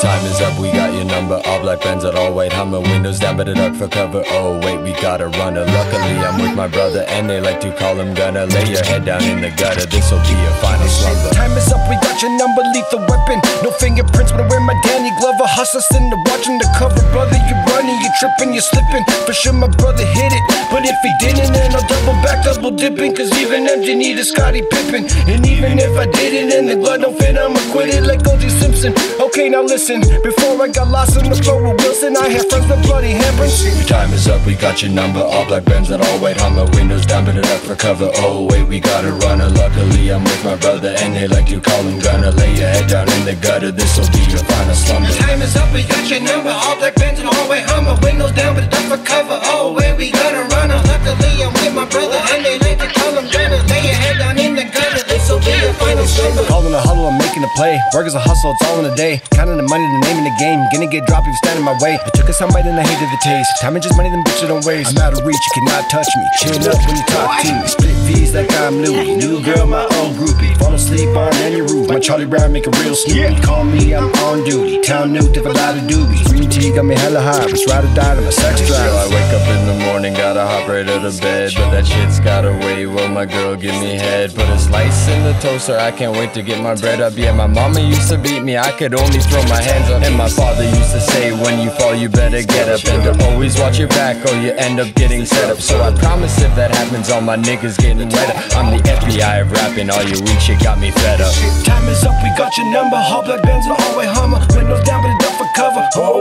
black your number. all black vans, all white Hummer, windows down, better duck for cover. Oh wait, we gotta run her. Luckily, I'm with my brother, and they like to call him Gunner. Lay your head down in the gutter, this'll be your final slumber. Time is up, we got your number, lethal weapon. No fingerprints, but I wear my Danny Glover. Hustler there watching the cover, brother. You running, you tripping, you slipping. For sure, my brother hit it, if he didn't, then I'll double back, double dipping. Cause even MJ needed Scottie Pippen, and even if I didn't, and the blood don't fit, I'ma quit it like O.J. Simpson. Okay, now listen. Before I got lost on the floor with Wilson, I had friends with bloody handprints. Your time is up, we got your number. All black Benz and all white Hummer, windows down, better duck for cover. Oh wait, we gotta run her. Luckily, I'm with my brother, and they like you call him Gunner. Lay your head down in the gutter, this'll be your final slumber. Time is up, we got your number. All black Benz and all white Hummer, windows down, but duck for cover. Oh play. Work is a hustle, it's all in a day. Counting the money, the name in the game. Gonna get dropped if you stand in my way. I took a soundbite and I hated the taste. Time is just money, them bitches don't waste. I'm out of reach, you cannot touch me. Chin up when you talk to me. Split V's like I'm Louis. New girl, my own groupie. Fall asleep on any roof. My Charlie Brown make a real snoopy. Call me, I'm on duty. Town nuke if I lie to doobie. Green tea got me hella high. It's ride or die to my sex Yo, I wake up in the morning, gotta hop right out of bed. But that shit's gotta wait, my girl give me head? Put a slice in the toaster, I can't wait to get my bread up. Yeah, my mama used to beat me, I could only throw my hands up. And my father used to say, when you fall, you better get up. And always watch your back, or you end up getting set up. So I promise if that happens, all my niggas getting wet up. I'm the FBI of rapping, all your weak shit got me fed up. Time is up, we got your number. All black bands and all white Hummer. Windows down, but it duck for cover. Oh,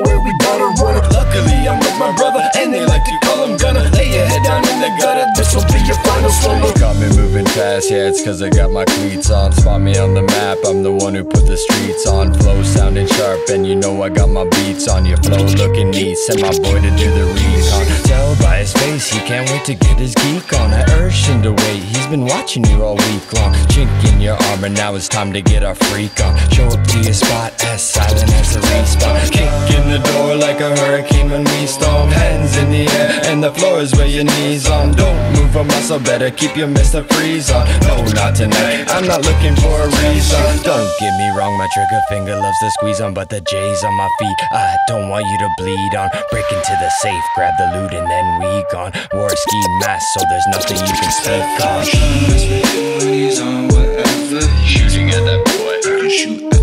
fast, yeah, it's cause I got my cleats on. Spot me on the map, I'm the one who put the streets on. Flow sounding sharp, and you know I got my beats on. Your flow looking neat, send my boy to do the recon. Tell by his face, he can't wait to get his geek on. I urged him to wait, he's been watching you all week long. Chink in your armor, now it's time to get our freak on. Show up to your spot, as silent as a respawn. Kick in the door like a hurricane when we storm. Hands in the air, and the floor is where your knees on. Don't move a muscle, better keep your Mr. Freeze on. No, not tonight, I'm not looking for a reason. Don't get me wrong, my trigger finger loves to squeeze on, but the J's on my feet, I don't want you to bleed on. Break into the safe, grab the loot, and then we gone. Wore a ski mask, so there's nothing you can speak on. mess with him when he's on whatever. Shooting at that boy. You shoot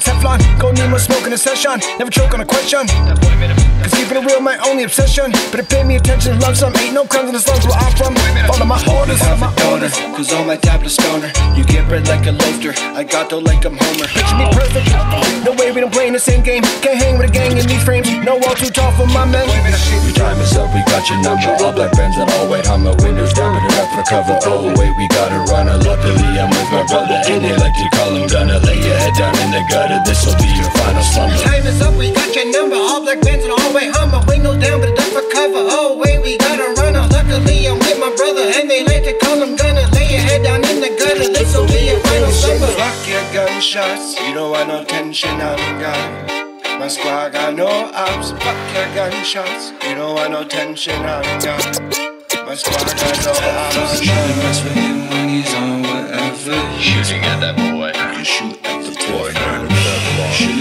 Teflon. Go need more smoke in a session. Never choke on a question. Cause keeping it real, my only obsession. Better pay me attention, love some. Ain't no crumbs in the slums where I'm from. Follow my orders, my a donor, cause all my tablets stoner. You get bread like a loafer. I got dough like I'm Homer. Picture me perfect. No way we don't play in the same game. Can't hang with a gang in these frames. No wall too tall for my men. Your time is up, we got your number. All black Benz and all white Hummer. Windows down, but up for cover. Oh, wait, we gotta run. Luckily, I'm with my brother, and they like to call him Gunner. Lay head down in the gutter, this'll be your final slumber. Time is up, we got your number. All black bands and all white Hummer. Windows down, but it duck for cover. Oh, wait, we got a runner. Luckily, I'm with my brother, and they like to call him Gunner. Lay your head down in the gutter. This'll be your final slumber. Fuck your gunshots, you don't want no tension on God. My squad got no ops. Fuck your gunshots, you don't want no tension on God. My squad got no ops. Shouldn't mess with him when he's on whatever. Shooting at that boy.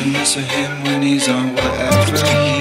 Mess with him when he's on whatever. Shooting